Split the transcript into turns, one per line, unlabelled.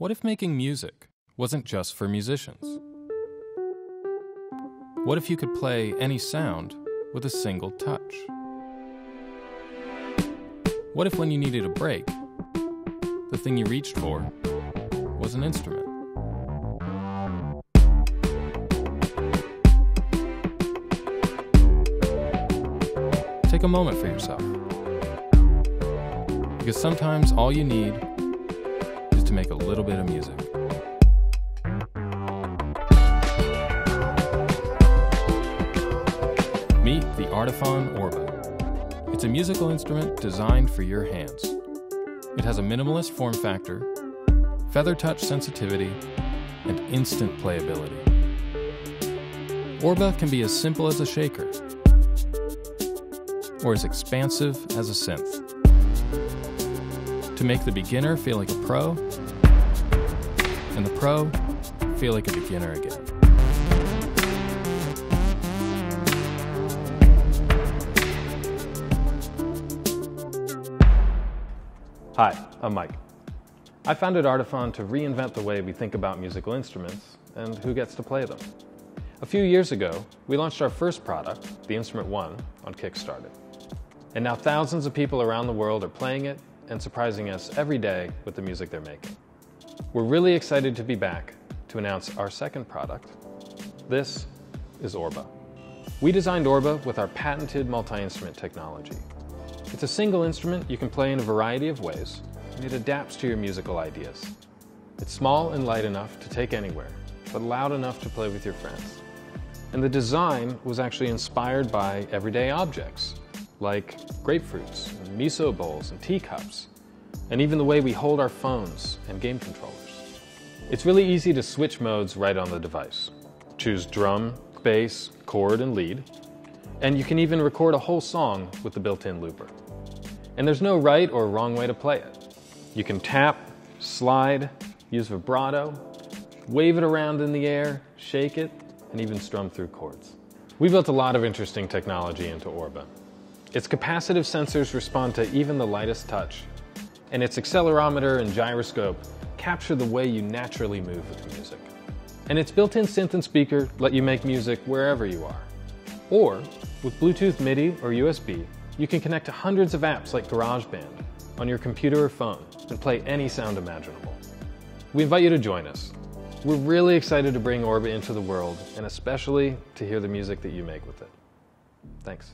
What if making music wasn't just for musicians? What if you could play any sound with a single touch? What if when you needed a break, the thing you reached for was an instrument? Take a moment for yourself. Because sometimes all you need to make a little bit of music. Meet the Artiphon Orba. It's a musical instrument designed for your hands. It has a minimalist form factor, feather touch sensitivity, and instant playability. Orba can be as simple as a shaker or as expansive as a synth. To make the beginner feel like a pro, and the pro feel like a beginner again.
Hi, I'm Mike. I founded Artiphon to reinvent the way we think about musical instruments and who gets to play them. A few years ago, we launched our first product, the Instrument One, on Kickstarter. And now thousands of people around the world are playing it and surprising us every day with the music they're making. We're really excited to be back to announce our second product. This is Orba. We designed Orba with our patented multi-instrument technology. It's a single instrument you can play in a variety of ways, and it adapts to your musical ideas. It's small and light enough to take anywhere, but loud enough to play with your friends. And the design was actually inspired by everyday objects, like grapefruits, and miso bowls, and teacups, and even the way we hold our phones and game controllers. It's really easy to switch modes right on the device. Choose drum, bass, chord, and lead, and you can even record a whole song with the built-in looper. And there's no right or wrong way to play it. You can tap, slide, use vibrato, wave it around in the air, shake it, and even strum through chords. We built a lot of interesting technology into Orba. Its capacitive sensors respond to even the lightest touch, and its accelerometer and gyroscope capture the way you naturally move with music. And its built-in synth and speaker let you make music wherever you are. Or, with Bluetooth MIDI or USB, you can connect to hundreds of apps like GarageBand on your computer or phone and play any sound imaginable. We invite you to join us. We're really excited to bring Orba into the world and especially to hear the music that you make with it. Thanks.